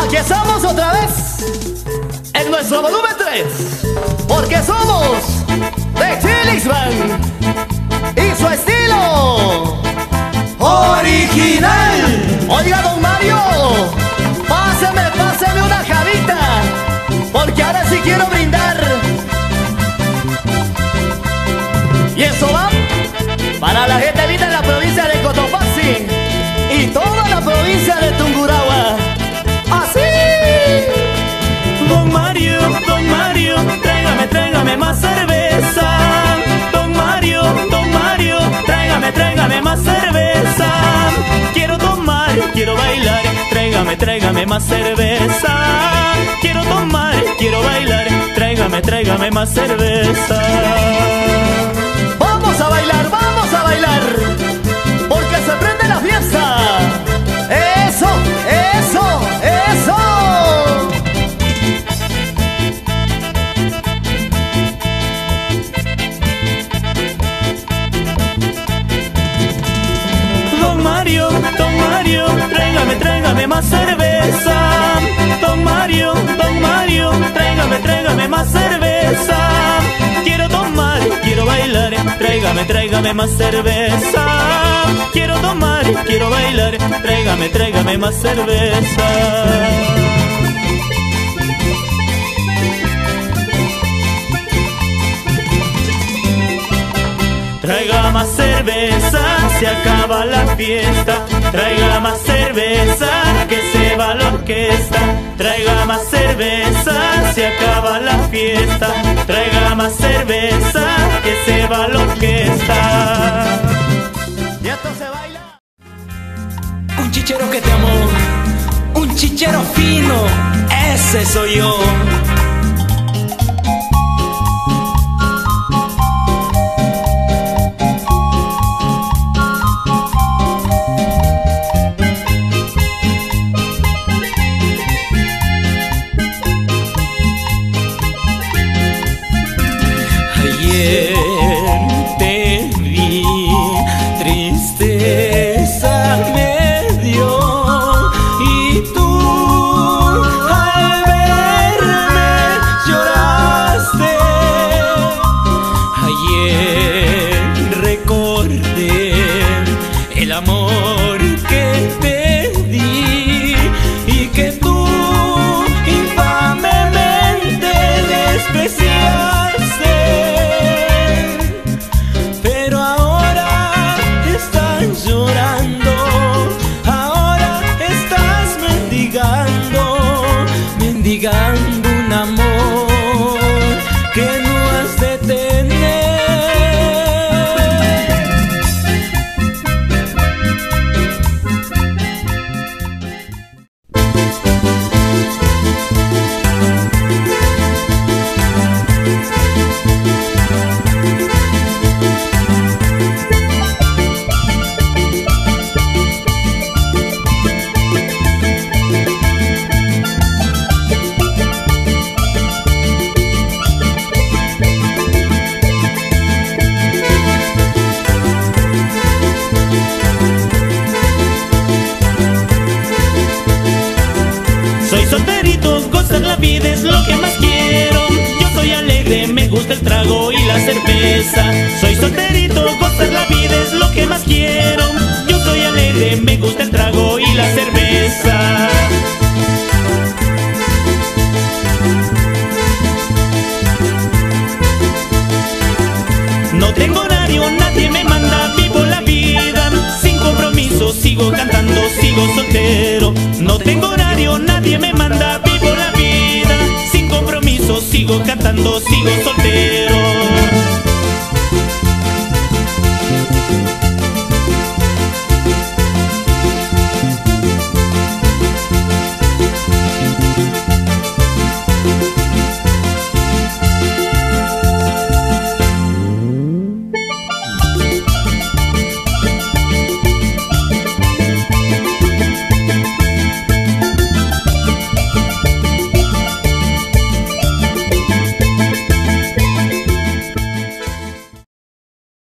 Aquí estamos otra vez en nuestro volumen 3 porque somos tráigame, tráigame más cerveza. Quiero tomar, quiero bailar, tráigame, tráigame más cerveza. Tráigame, tráigame más cerveza. Don Mario, don Mario, tráigame, tráigame más cerveza. Quiero tomar, quiero bailar, tráigame, tráigame más cerveza. Quiero tomar, quiero bailar, tráigame, tráigame más cerveza. Cerveza, se acaba la fiesta. Traiga más cerveza, que se va la orquesta. Traiga más cerveza, se acaba la fiesta. Traiga más cerveza, que se va la orquesta. Y esto se baila. Un chichero que te amó, un chichero fino, ese soy yo. Tristeza mendigando un amor que solterito, gozar la vida es lo que más quiero. Yo soy alegre, me gusta el trago y la cerveza. Soy solterito, gozar la vida es lo que más quiero. Yo soy alegre, me gusta el trago y la cerveza. No tengo horario, nadie me manda, sigo cantando, sigo soltero. No tengo horario, nadie me manda, vivo la vida sin compromiso, sigo cantando, sigo soltero.